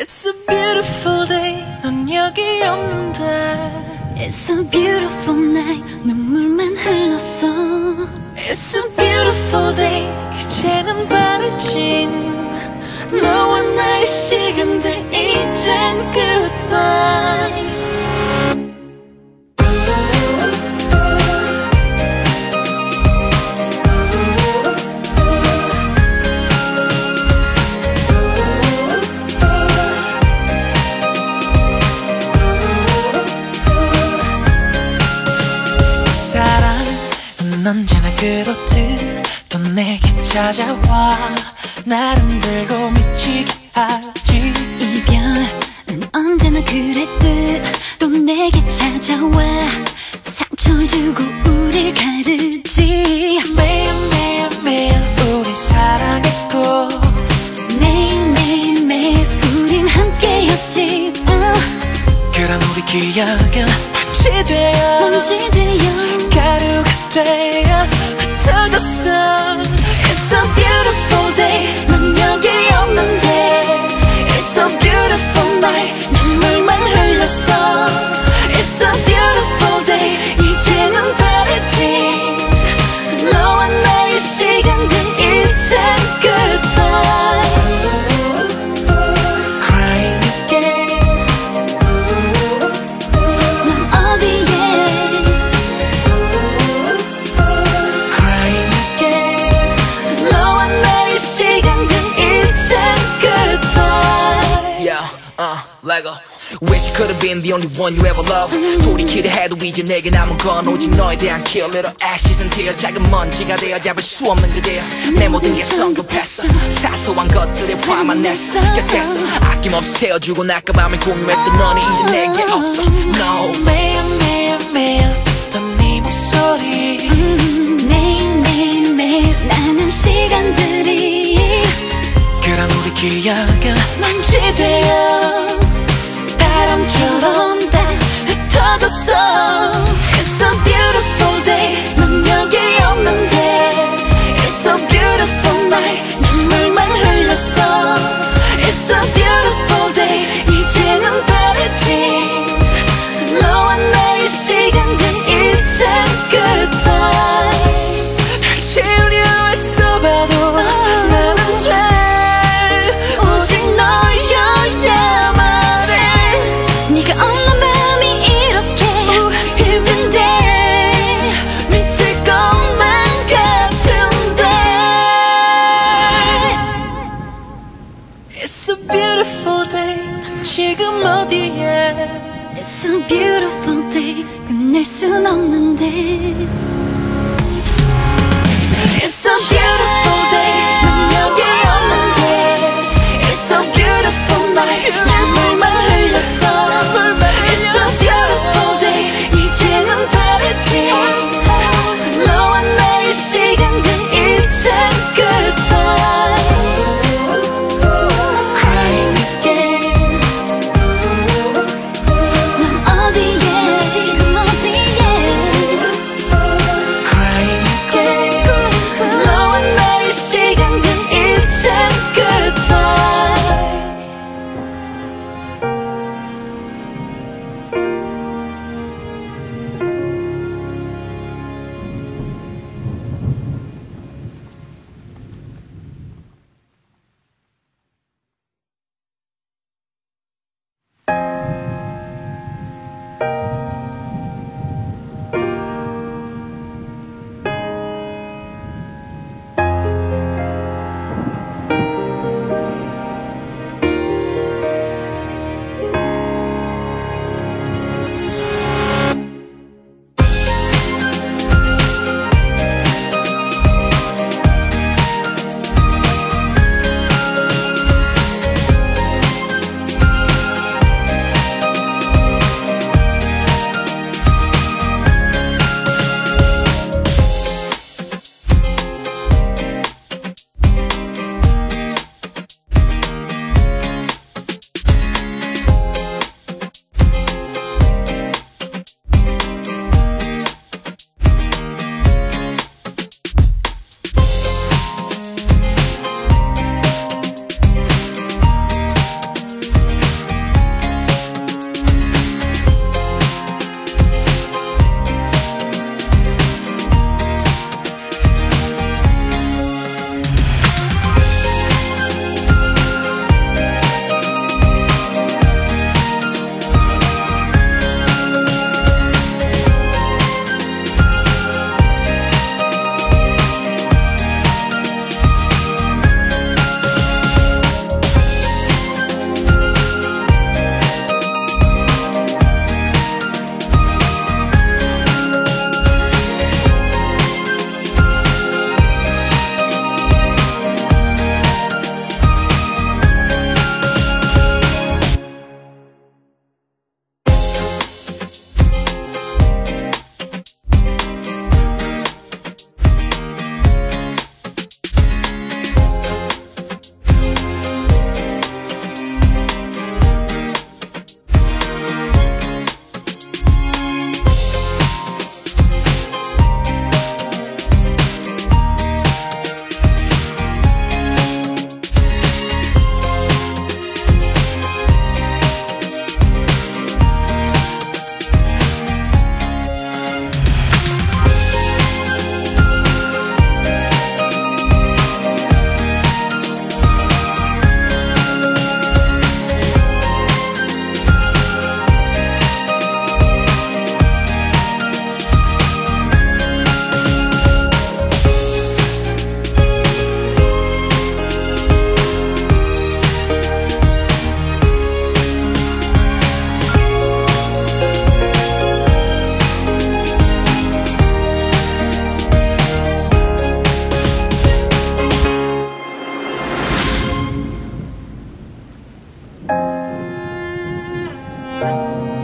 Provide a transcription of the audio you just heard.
It's a beautiful day 넌 여기 없는데 It's a beautiful night 눈물만 흘렀어 It's a beautiful day 이제는 바래진 너와 나의 시간들 이젠 goodbye 사 찾아와. 나를 들고 미치게 하지. 이별은 언제나 그랬듯 또 내게 찾아와. 상처 주고 우릴 가르지. 매일 매일 매일 우리 사랑했고 매일매일 매일 우린 함께였지. 어, 그런 우리 기억은 빛이 되어 먼지 되어 가루가 되어 흩어졌어 It's a beautiful day 넌 여기 없는데 It's a beautiful night 눈물만 흘렸어 Wish you could have been the only one you ever loved. 돌이키려 해도 이제 내게 남은 건 오직 너에 대한 kill. Little ashes and tears. 작은 먼지가 되어 잡을 수 없는 그대야. 내 모든 게 성급했어. 사소한 것들에 화만 냈어. 곁에서 아낌없이 채워주고 낮과 밤을 공유했던 너는 이제 내게 없어. No. It's a beautiful day 끝낼 순 없는데 Bye.